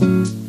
you